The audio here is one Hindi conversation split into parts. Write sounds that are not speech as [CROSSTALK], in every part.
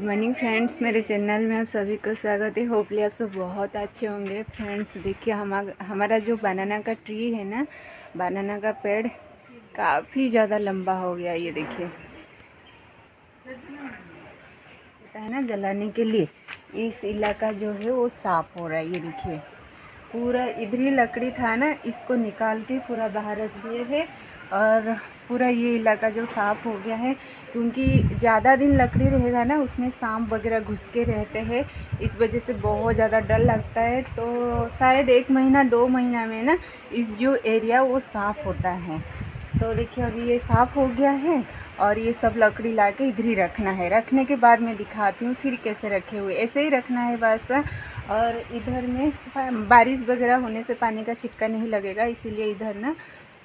गुड मॉर्निंग फ्रेंड्स, मेरे चैनल में आप सभी को स्वागत है। होपली आप सब बहुत अच्छे होंगे। फ्रेंड्स, देखिए हम, हमारा जो बनाना का ट्री है ना, बनाना का पेड़ काफ़ी ज़्यादा लंबा हो गया ये देखिए। होता है ना जलाने के लिए, इस इलाका जो है वो साफ़ हो रहा है ये देखिए। पूरा इधर ही लकड़ी था ना, इसको निकाल के पूरा बाहर रख दिए है। और पूरा ये इलाका जो साफ़ हो गया है, क्योंकि ज़्यादा दिन लकड़ी रहेगा ना, उसमें सांप वगैरह घुस के रहते हैं। इस वजह से बहुत ज़्यादा डर लगता है। तो शायद एक महीना, दो महीना में ना, इस जो एरिया वो साफ़ होता है। तो देखिए, अभी ये साफ़ हो गया है और ये सब लकड़ी ला के इधर ही रखना है। रखने के बाद मैं दिखाती हूँ फिर कैसे रखे हुए। ऐसे ही रखना है बस। और इधर में बारिश वगैरह होने से पानी का छिटका नहीं लगेगा, इसीलिए इधर ना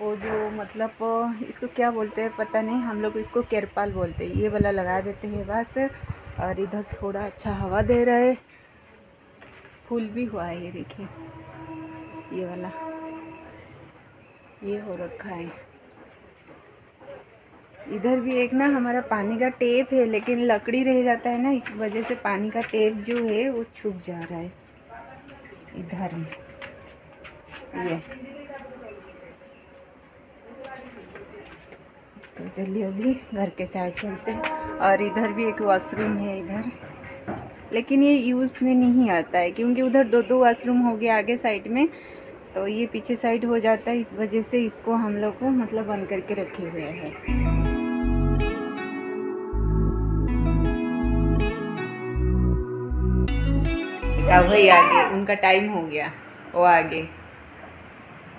वो जो मतलब इसको क्या बोलते हैं पता नहीं, हम लोग इसको केरपाल बोलते हैं। ये वाला लगा देते हैं बस, और इधर थोड़ा अच्छा हवा दे रहा है। फूल भी हुआ है, ये देखिए। ये वाला। ये हो रखा है। इधर भी एक ना, हमारा पानी का टेप है, लेकिन लकड़ी रह जाता है ना, इस वजह से पानी का टेप जो है, वो छुप जा रहा है। इधर ये। तो चलिए अभी घर के साइड चलते हैं। और इधर भी एक वॉशरूम है इधर। लेकिन ये यूज़ में नहीं आता है क्योंकि उधर दो दो वॉशरूम हो गया आगे साइड में। तो ये पीछे साइड हो जाता है इस वजह से इसको हम लोग को मतलब बंद करके रखे हुए हैं। भाई आगे उनका टाइम हो गया। वो आगे।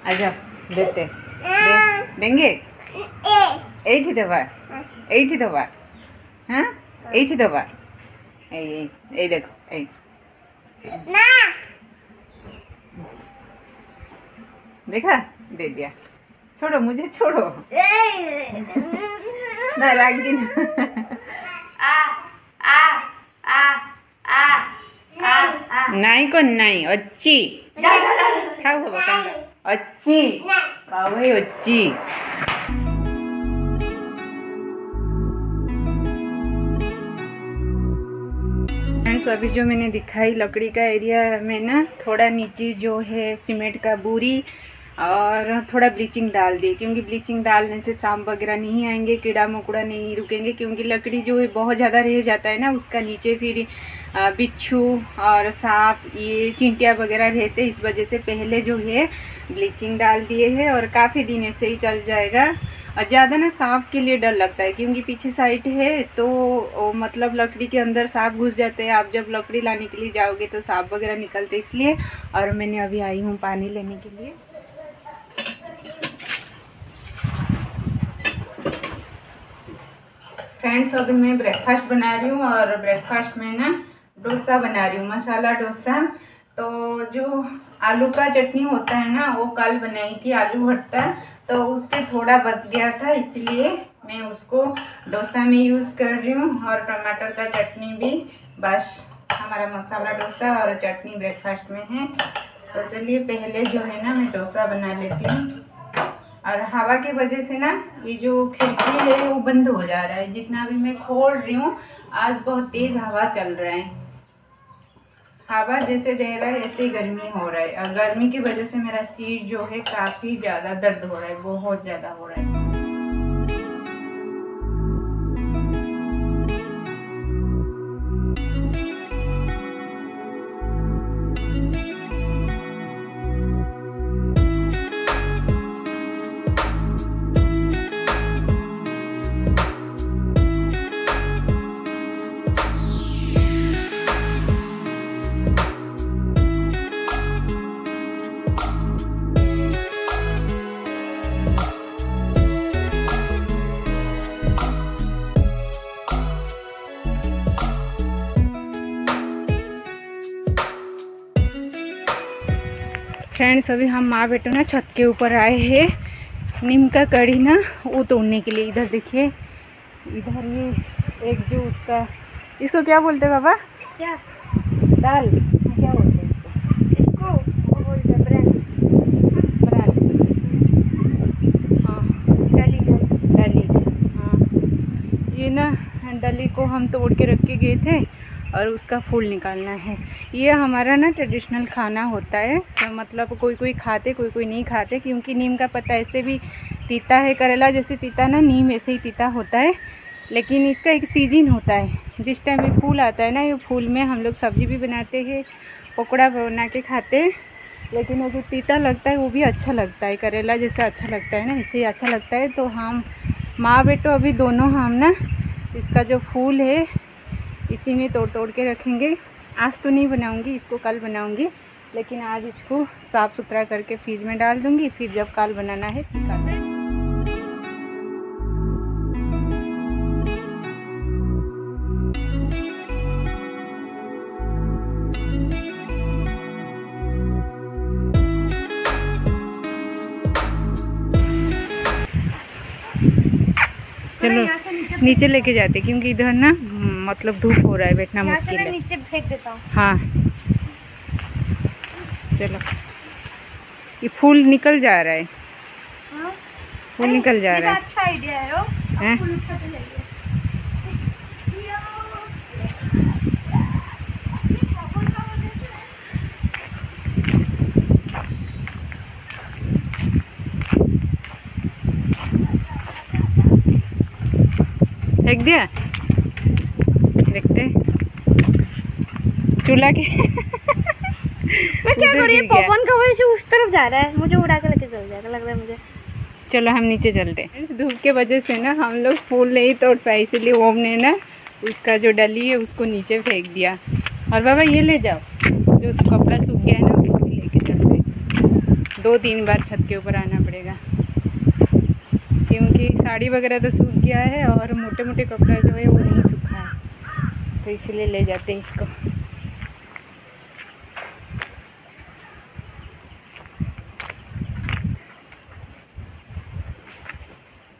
आजा देते। दे, देंगे? এইটি দেবা এইটি দেবা হ্যাঁ এইটি দেবা এই এই এই দেখো এই না देखा दे दिया छोड़ो मुझे छोड़ो ना रागी ना नहीं को नहीं अच्छी खाओ बाबा अच्छी खाओ अच्छी फ्रेंड्स अभी जो मैंने दिखाई, लकड़ी का एरिया में ना थोड़ा नीचे जो है सीमेंट का बोरी और थोड़ा ब्लीचिंग डाल दी क्योंकि ब्लीचिंग डालने से सांप वगैरह नहीं आएँगे, कीड़ा मकोड़ा नहीं रुकेंगे, क्योंकि लकड़ी जो है बहुत ज़्यादा रह जाता है ना, उसका नीचे फिर बिच्छू और सांप, ये चिंटिया वगैरह रहते इस वजह से पहले जो है ब्लीचिंग डाल दिए है और काफ़ी दिन ऐसे ही चल जाएगा। और ज़्यादा ना सांप के लिए डर लगता है, क्योंकि पीछे साइड है तो मतलब लकड़ी के अंदर सांप घुस जाते हैं। आप जब लकड़ी लाने के लिए जाओगे तो सांप वगैरह निकलते इसलिए। और मैंने अभी आई हूँ पानी लेने के लिए। फ्रेंड्स अभी मैं ब्रेकफास्ट बना रही हूँ और ब्रेकफास्ट में ना डोसा बना रही हूँ। मसाला डोसा। तो जो आलू का चटनी होता है ना, वो कल बनाई थी आलू भट्टा तो उससे थोड़ा बच गया था, इसलिए मैं उसको डोसा में यूज़ कर रही हूँ और टमाटर का चटनी भी। बस, हमारा मसाला डोसा और चटनी ब्रेकफास्ट में है। तो चलिए, पहले जो है ना, मैं डोसा बना लेती हूँ। और हवा की वजह से ना, ये जो खिड़की है, वो बंद हो जा रहा है। जितना भी मैं खोल रही हूँ, आज बहुत तेज़ हवा चल रहा है। हवा जैसे दे रहा है, ऐसे ही गर्मी हो रहा है। और गर्मी की वजह से मेरा सीट जो है काफ़ी ज़्यादा दर्द हो रहा है, बहुत ज़्यादा हो रहा है। फ्रेंड्स अभी हम माँ बेटो ना छत के ऊपर आए हैं। नीम का कड़ी ना वो तोड़ने के लिए इधर देखिए। इधर ये एक जो उसका इसको क्या बोलते हैं बाबा? क्या? दाल। क्या बोलते हैं इसको? इसको बोलते हैं ब्रांच ब्रांच हाँ। डाली डाली। हाँ। ये ना डली को हम तोड़ के रख के गए थे। और उसका फूल निकालना है। ये हमारा ना ट्रेडिशनल खाना होता है तो मतलब कोई कोई खाते कोई कोई नहीं खाते, क्योंकि नीम का पत्ता ऐसे भी तीता है, करेला जैसे तीता ना, नीम ऐसे ही तीता होता है। लेकिन इसका एक सीज़न होता है। जिस टाइम ये फूल आता है ना, ये फूल में हम लोग सब्ज़ी भी बनाते हैं, पकौड़ा बना के खाते हैं। लेकिन वो जो तीता लगता है, वो भी अच्छा लगता है। करेला जैसा अच्छा लगता है ना इसे अच्छा लगता है। तो हम, माँ बेटो अभी दोनों हम ना, इसका जो फूल है इसी में तोड़ तोड़ के रखेंगे। आज तो नहीं बनाऊँगी इसको कल बनाऊँगी लेकिन आज इसको साफ़ सुथरा करके फ्रिज में डाल दूँगी फिर जब कल बनाना है कल। चलो। नीचे लेके जाते क्योंकि इधर ना मतलब धूप हो रहा है बैठना मुश्किल है। नीचे फेंक देता हूँ। हाँ। चलो। ये फूल निकल जा रहा है। हाँ? फूल निकल जा रहा है। अच्छा आइडिया है वो हैं? फूल उठाते जाइए फेंक दिया? देखते चूल्हा के मैं क्या करूँ ये पवन का वजह से उस तरफ़ जा रहा है। मुझे उड़ा के लेके चल जाएगा लग रहा है मुझे। चलो हम नीचे चलते हैं। इस धूप के वजह से ना हम लोग फूल नहीं तोड़ पाए इसीलिए ओम ने ना उसका जो डली है उसको नीचे फेंक दिया। और बाबा ये ले जाओ। जो उस कपड़ा सूख गया है ना उसको भी लेके चलते दो तीन बार छत के ऊपर आना पड़ेगा। क्योंकि साड़ी वगैरह तो सूख गया है और मोटे मोटे कपड़ा जो है वो नहीं सूखा है। तो इसीलिए ले जाते हैं इसको।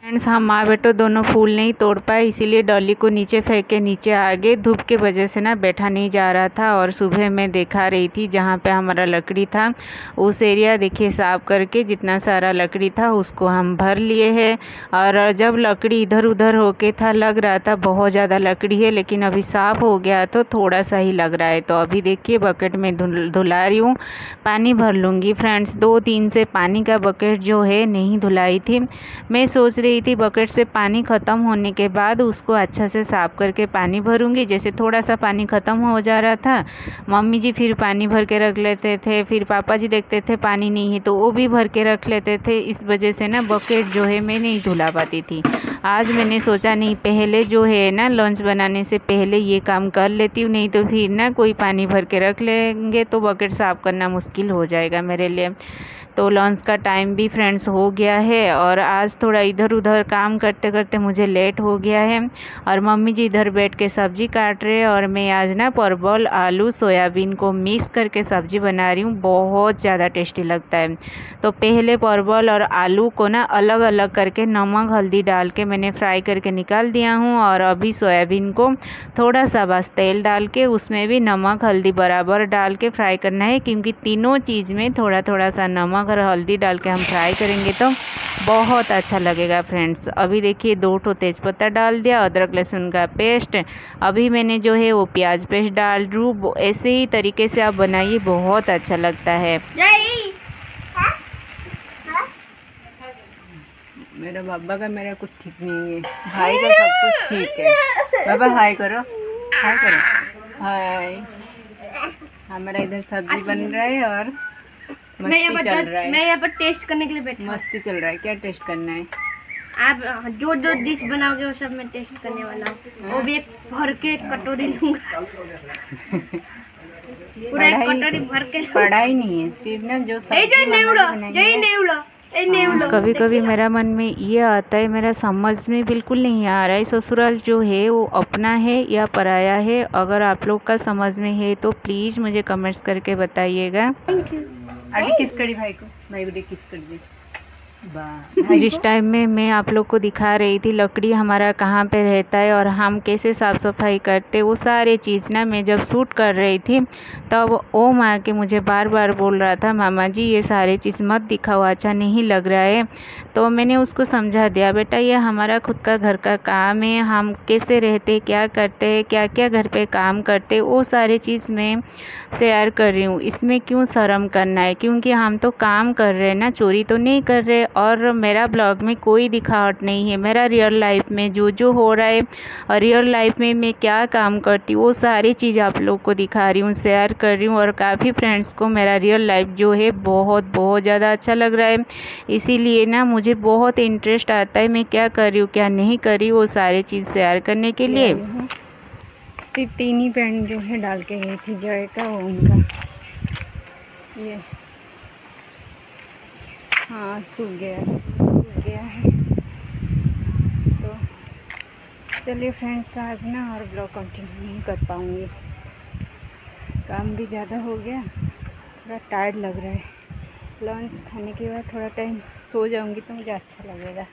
फ्रेंड्स हम माँ बेटो दोनों फूल नहीं तोड़ पाए, इसीलिए डॉली को नीचे फेंक के नीचे आ गए धूप के वजह से ना बैठा नहीं जा रहा था और सुबह मैं देखा रही थी जहाँ पे हमारा लकड़ी था, उस एरिया देखिए साफ़ करके जितना सारा लकड़ी था उसको हम भर लिए हैं। और जब लकड़ी इधर उधर होके था, लग रहा था बहुत ज़्यादा लकड़ी है, लेकिन अभी साफ़ हो गया तो थोड़ा सा ही लग रहा है। तो अभी देखिए बकेट में धुल, धुला रही हूँ, पानी भर लूँगी। फ्रेंड्स दो तीन से पानी का बकेट जो है नहीं धुलाई थी। मैं सोच रही थी बकेट से पानी ख़त्म होने के बाद उसको अच्छा से साफ़ करके पानी भरूँगी। जैसे थोड़ा सा पानी ख़त्म हो जा रहा था, मम्मी जी फिर पानी भर के रख लेते थे, फिर पापा जी देखते थे पानी नहीं है तो वो भी भर के रख लेते थे। इस वजह से ना बकेट जो है मैं नहीं धुला पाती थी। आज मैंने सोचा नहीं, पहले जो है ना लंच बनाने से पहले ये काम कर लेती हूँ, नहीं तो फिर ना कोई पानी भर के रख लेंगे तो बकेट साफ़ करना मुश्किल हो जाएगा मेरे लिए। तो लंच का टाइम भी फ्रेंड्स हो गया है और आज थोड़ा इधर उधर काम करते करते मुझे लेट हो गया है और मम्मी जी इधर बैठ के सब्ज़ी काट रहे हैं और मैं आज ना परवल, आलू, सोयाबीन को मिक्स करके सब्ज़ी बना रही हूँ। बहुत ज़्यादा टेस्टी लगता है। तो पहले परवल और आलू को ना अलग अलग करके नमक, हल्दी डाल के मैंने फ्राई करके निकाल दिया हूँ और अभी सोयाबीन को थोड़ा सा बस तेल डाल के उसमें भी नमक, हल्दी बराबर डाल के फ्राई करना है क्योंकि तीनों चीज़ में थोड़ा थोड़ा सा नमक और हल्दी डाल के हम फ्राई करेंगे तो बहुत अच्छा लगेगा फ्रेंड्स अभी देखिए दो ठो तेज़पत्ता डाल दिया अदरक लहसुन का पेस्ट अभी मैंने जो है वो प्याज पेस्ट डाल दूँ ऐसे ही तरीके से आप बनाइए बहुत अच्छा लगता है। जय मेरा बाबा का मेरा कुछ ठीक नहीं है। भाई का सब कुछ ठीक है। बाबा हाय करो। हाय करो। हाय हमारा इधर सब्ज़ी बन रहा है और मैं यहाँ मस्ती चल पर रहा है। मैं यहाँ पर टेस्ट करने के लिए बैठा मस्ती चल रहा है क्या टेस्ट करना है? आप जो जो डिश बनाओगे वो सब मैं टेस्ट करने वाला हूँ। वो भी एक भर के एक कटोरी लूँगा। पूरा एक कटोरी भर के [LAUGHS] पढ़ाई नहीं है सिर्फ़ ना जो ए जो मम्मा नेवड़ा ने बनाई जय है, नेवड़ा नेवड़ा कभी कभी मेरा मन में ये आता है मेरा समझ में बिल्कुल नहीं आ रहा है ससुराल जो है वो अपना है या पराया है? अगर आप लोग का समझ में है तो प्लीज़ मुझे कमेंट्स करके बताइएगा। थैंक यू आगे किस करी भाई को? भाई बड़े किस कर दी जिस टाइम में मैं आप लोग को दिखा रही थी लकड़ी हमारा कहाँ पे रहता है और हम कैसे साफ़ सफ़ाई करते वो सारे चीज़ ना मैं जब शूट कर रही थी तब ओ माँ के मुझे बार बार बोल रहा था मामा जी ये सारे चीज़ मत दिखाओ अच्छा नहीं लग रहा है। तो मैंने उसको समझा दिया बेटा ये हमारा खुद का घर का काम है हम कैसे रहते क्या करते हैं क्या क्या घर पर काम करते वो सारे चीज़ मैं शेयर कर रही हूँ। इसमें क्यों शर्म करना है? क्योंकि हम तो काम कर रहे हैं ना चोरी तो नहीं कर रहे और मेरा ब्लॉग में कोई दिखावट नहीं है। मेरा रियल लाइफ में जो जो हो रहा है और रियल लाइफ में मैं क्या काम करती हूँ, वो सारी चीज़ आप लोग को दिखा रही हूँ शेयर कर रही हूँ और काफ़ी फ्रेंड्स को मेरा रियल लाइफ जो है बहुत बहुत ज़्यादा अच्छा लग रहा है। इसीलिए ना मुझे बहुत इंटरेस्ट आता है मैं क्या कर रही हूँ, क्या नहीं कर रही वो सारी चीज़ शेयर करने के लिए। सिर्फ़ तीन ही पेंट जो है डाल के गई थी जय का उनका। ये। हाँ सूख गया है। सूख गया है। तो चलिए फ्रेंड्स आज ना और ब्लॉग कंटिन्यू नहीं कर पाऊँगी। काम भी ज़्यादा हो गया, थोड़ा टायर्ड लग रहा है। लंच खाने के बाद थोड़ा टाइम सो जाऊँगी तो मुझे अच्छा लगेगा।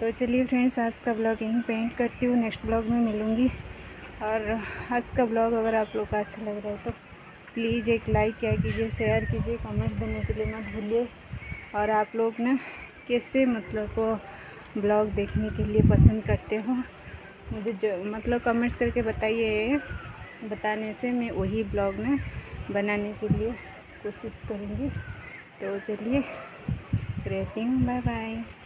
तो चलिए फ्रेंड्स आज का ब्लॉग यहीं पेंट करती हूँ। नेक्स्ट ब्लॉग में मिलूँगी। और आज का ब्लॉग अगर आप लोग का अच्छा लग रहा है तो प्लीज़ एक लाइक क्या कीजिए शेयर कीजिए कमेंट देने के लिए मत भूलिए। और आप लोग ना कैसे मतलब को ब्लॉग देखने के लिए पसंद करते हो? मुझे जो मतलब कमेंट्स करके बताइए। बताने से मैं वही ब्लॉग ना बनाने के लिए कोशिश करूँगी। तो चलिए, रहती हूँ। Bye bye